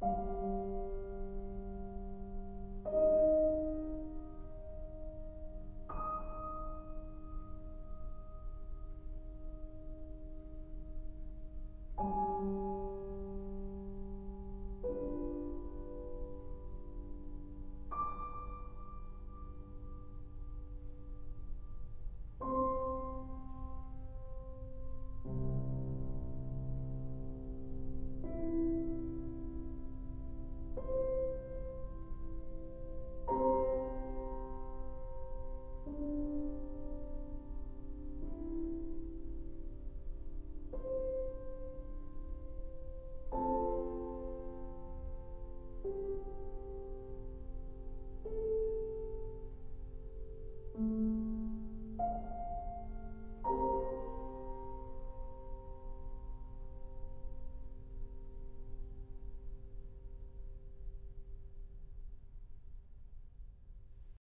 嗯